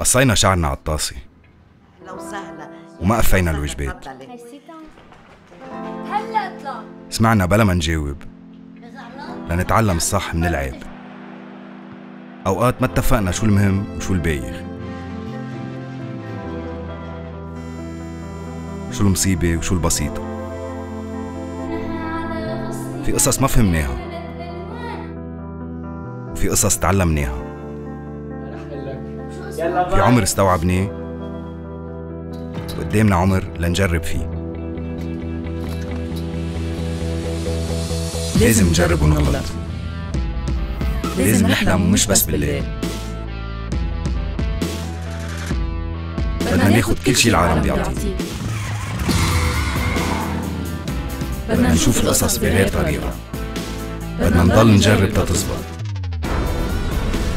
قصينا شعرنا على الطاسة لو سهلة. وما قفينا الوجبات. هلا اطلع سمعنا بلا ما نجاوب. لنتعلم الصح من العيب. أوقات ما اتفقنا شو المهم وشو البايخ. شو المصيبة وشو البسيطة. في قصص ما فهمناها. وفي قصص تعلمناها. في عمر استوعبناه وقدامنا عمر لنجرب فيه. لازم نجرب ونغلط لازم نحلم ومش بس بالليل. بدنا ناخد كل شي العالم بيعطيه بدنا نشوف القصص بغير طريقة بدنا نضل نجرب تتزبط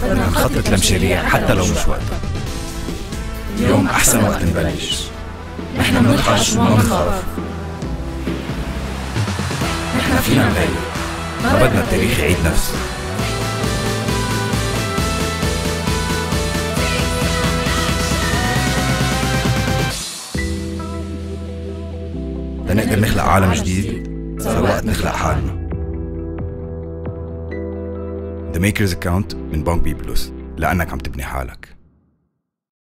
بدنا نخطط لمشاريع حتى لو مش وقتها. اليوم أحسن وقت نبلش. نحن بنطحش وما بنخاف نحن فينا نغير ما بدنا التاريخ يعيد نفسه. لنقدر نخلق عالم جديد صار وقت نخلق حالنا. The Maker's Account من بنك بي بلس لأنك عم تبني حالك.